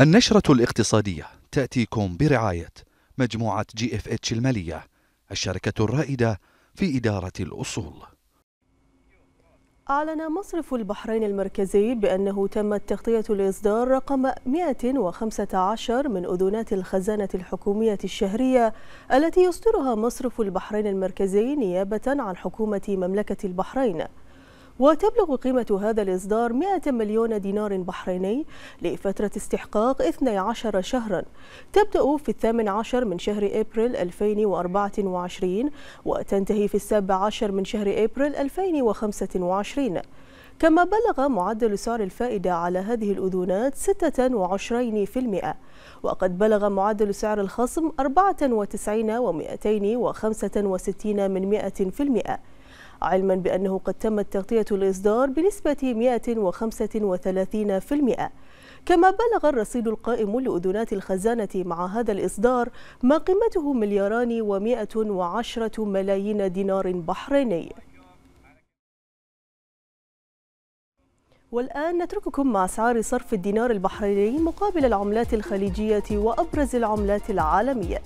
النشرة الاقتصادية تأتيكم برعاية مجموعة GFH المالية الشركة الرائدة في إدارة الأصول. أعلن مصرف البحرين المركزي بأنه تمت تغطية الإصدار رقم 115 من أذونات الخزانة الحكومية الشهرية التي يصدرها مصرف البحرين المركزي نيابة عن حكومة مملكة البحرين. وتبلغ قيمة هذا الإصدار 100 مليون دينار بحريني لفترة استحقاق 12 شهرا. تبدأ في الثامن عشر من شهر أبريل 2024 وتنتهي في السابع عشر من شهر أبريل 2025 كما بلغ معدل سعر الفائدة على هذه الأذونات 26% وقد بلغ معدل سعر الخصم 94 و265 من 100% علما بأنه قد تمت تغطية الإصدار بنسبة 135% كما بلغ الرصيد القائم لأذونات الخزانة مع هذا الإصدار ما قيمته ملياران ومائة وعشرة ملايين دينار بحريني. والآن نترككم مع أسعار صرف الدينار البحريني مقابل العملات الخليجية وأبرز العملات العالمية.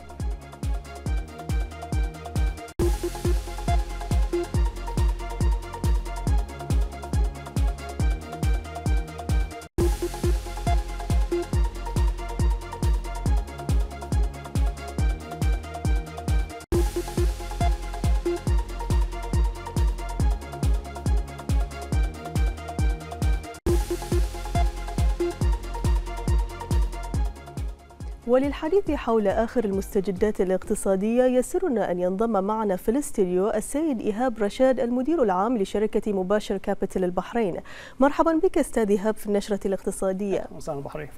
وللحديث حول آخر المستجدات الاقتصادية يسرنا أن ينضم معنا في الاستديو السيد إيهاب رشاد المدير العام لشركة مباشر كابيتال البحرين. مرحبا بك أستاذ إيهاب في النشرة الاقتصادية. البحرين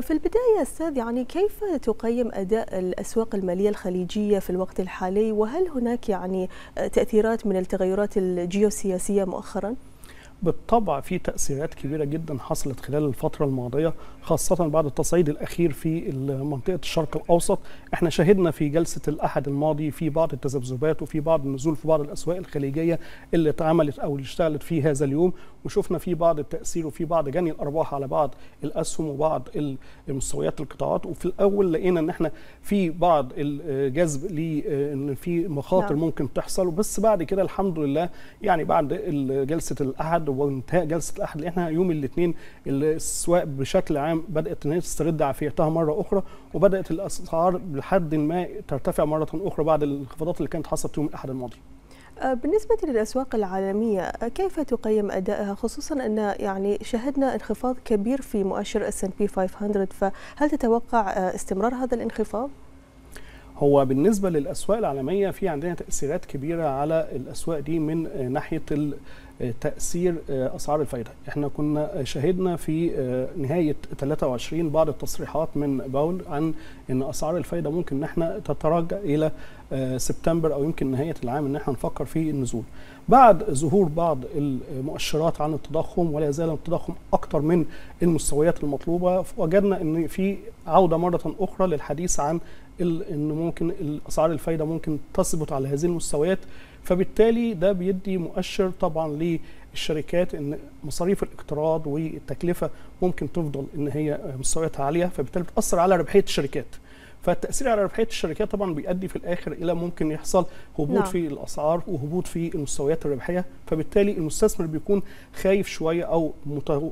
في البداية أستاذ يعني كيف تقيم أداء الأسواق المالية الخليجية في الوقت الحالي؟ وهل هناك يعني تأثيرات من التغيرات الجيوسياسية مؤخراً؟ بالطبع في تأثيرات كبيرة جدا حصلت خلال الفترة الماضية خاصة بعد التصعيد الأخير في منطقة الشرق الأوسط. إحنا شهدنا في جلسة الأحد الماضي في بعض التذبذبات وفي بعض النزول في بعض الأسواق الخليجية اللي اتعملت أو اللي اشتغلت في هذا اليوم. وشفنا في بعض التأثير وفي بعض جني الأرباح على بعض الأسهم وبعض المستويات القطاعات. وفي الأول لقينا إن إحنا في بعض الجذب لأن في مخاطر نعم. ممكن تحصل. بس بعد كده الحمد لله يعني بعد جلسة الأحد وانتهاء جلسة الأحد إحنا يوم الاثنين الأسواق بشكل عام بدأت إن هي تسترد عافيتها مرة أخرى وبدأت الأسعار لحد ما ترتفع مرة أخرى بعد الانخفاضات اللي كانت حصلت يوم الأحد الماضي. بالنسبة للأسواق العالمية كيف تقيم أدائها خصوصا أن يعني شهدنا انخفاض كبير في مؤشر S&P 500 فهل تتوقع استمرار هذا الانخفاض؟ هو بالنسبة للأسواق العالمية في عندنا تأثيرات كبيرة على الأسواق دي من ناحية تأثير أسعار الفائدة إحنا كنا شاهدنا في نهاية 23 بعض التصريحات من باول عن أن أسعار الفائدة ممكن أن إحنا تتراجع إلى سبتمبر أو يمكن نهاية العام أن إحنا نفكر في النزول. بعد ظهور بعض المؤشرات عن التضخم ولا يزال التضخم أكثر من المستويات المطلوبة وجدنا أن في عودة مرة أخرى للحديث عن إن ممكن اسعار الفايدة ممكن تثبت على هذه المستويات. فبالتالي ده بيدي مؤشر طبعا للشركات إن مصاريف الاقتراض والتكلفة ممكن تفضل إن هي مستوياتها عالية فبالتالي بتأثر على ربحية الشركات. فالتأثير على ربحية الشركات طبعا بيؤدي في الآخر إلى ممكن يحصل هبوط نعم. في الأسعار وهبوط في المستويات الربحية فبالتالي المستثمر بيكون خايف شوية أو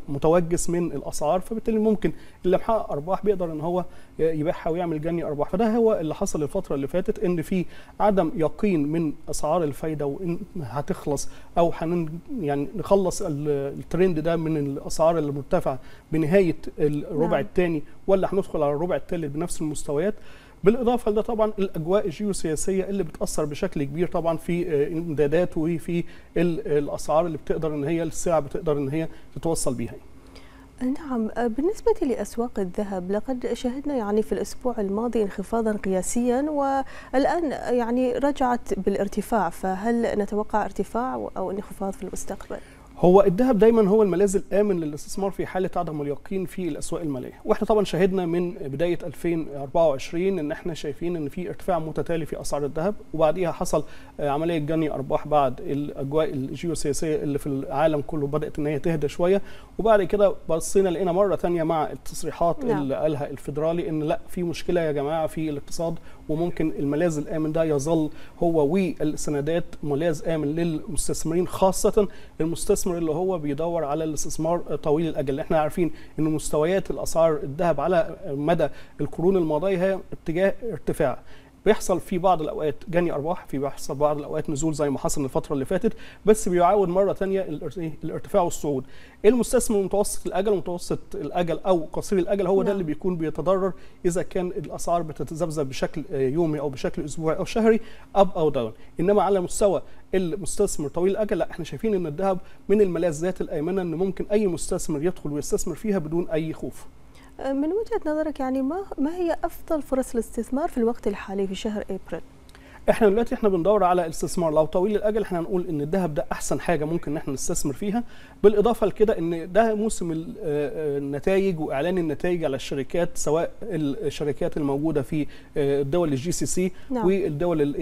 متوجس من الأسعار فبالتالي ممكن اللي محقق أرباح بيقدر إن هو يبيعها ويعمل جني أرباح فده هو اللي حصل الفترة اللي فاتت إن في عدم يقين من أسعار الفايدة وإن هتخلص أو حنن يعني نخلص الترند ده من الأسعار المرتفعة بنهاية الربع نعم. الثاني ولا هندخل على الربع الثالث بنفس المستويات بالإضافة لده طبعا الأجواء الجيوسياسية اللي بتأثر بشكل كبير طبعا في إمدادات وفي الأسعار اللي بتقدر إن هي السلع بتقدر إن هي تتوصل بيها نعم بالنسبة لأسواق الذهب لقد شهدنا يعني في الأسبوع الماضي انخفاضا قياسيا والآن يعني رجعت بالارتفاع فهل نتوقع ارتفاع أو انخفاض في المستقبل؟ هو الذهب دايما هو الملاذ الآمن للاستثمار في حالة عدم اليقين في الأسواق المالية وإحنا طبعا شاهدنا من بداية 2024 إن إحنا شايفين إن في ارتفاع متتالي في أسعار الذهب وبعديها حصل عملية جني أرباح بعد الأجواء الجيوسياسية اللي في العالم كله بدأت إن هي تهدى شوية وبعد كده بصينا لقينا مرة ثانية مع التصريحات نعم. اللي قالها الفيدرالي إن لأ في مشكلة يا جماعة في الاقتصاد وممكن الملاذ الآمن ده يظل هو والسندات ملاذ آمن للمستثمرين خاصة المستثمر اللي هو بيدور على الاستثمار طويل الأجل. إحنا عارفين إن مستويات الأسعار الذهب على مدى القرون الماضية هي اتجاه ارتفاع. بيحصل في بعض الأوقات جني أرباح في بيحصل بعض الأوقات نزول زي ما حصل الفترة اللي فاتت بس بيعاود مرة ثانية الارتفاع والصعود. المستثمر متوسط الأجل ومتوسط الأجل أو قصير الأجل هو ده نعم. اللي بيكون بيتضرر إذا كان الأسعار بتتذبذب بشكل يومي أو بشكل أسبوعي أو شهري up أو down إنما على مستوى المستثمر طويل الأجل لا إحنا شايفين إن الذهب من الملاذات الآمنة إن ممكن أي مستثمر يدخل ويستثمر فيها بدون أي خوف. من وجهة نظرك يعني ما ما هي أفضل فرص الاستثمار في الوقت الحالي في شهر أبريل؟ إحنا دلوقتي إحنا بندور على الاستثمار لو طويل الأجل إحنا هنقول إن الذهب ده أحسن حاجة ممكن إن إحنا نستثمر فيها بالإضافة لكده إن ده موسم النتائج وإعلان النتائج على الشركات سواء الشركات الموجودة في الدول ال GCC نعم. والدول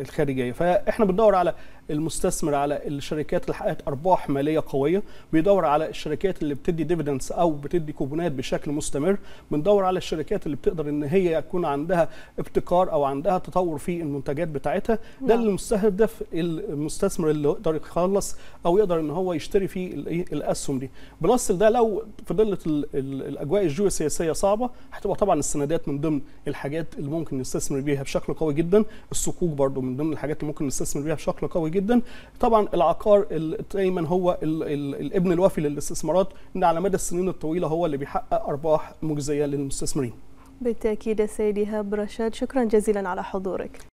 الخارجية فإحنا بندور على المستثمر على الشركات اللي حققت أرباح مالية قوية بيدور على الشركات اللي بتدي dividends أو بتدي كوبونات بشكل مستمر بندور على الشركات اللي بتقدر إن هي يكون عندها ابتكار أو عندها تطور في المنتجات بتاعتها. ده نعم. اللي مستهدف المستثمر اللي يقدر يخلص أو يقدر إن هو يشتري فيه الأسهم دي. plus ده لو فضلت الأجواء الجيوسياسية صعبة هتبقى طبعا السندات من ضمن الحاجات اللي ممكن نستثمر بيها بشكل قوي جدا. الصكوك برضو من ضمن الحاجات اللي ممكن نستثمر بيها بشكل قوي جدا. طبعا العقار دايما هو ال ال الابن الوفي للاستثمارات ان على مدى السنين الطويلة هو اللي بيحقق أرباح مجزية للمستثمرين. بالتأكيد السيد إيهاب رشاد شكرا جزيلا على حضورك.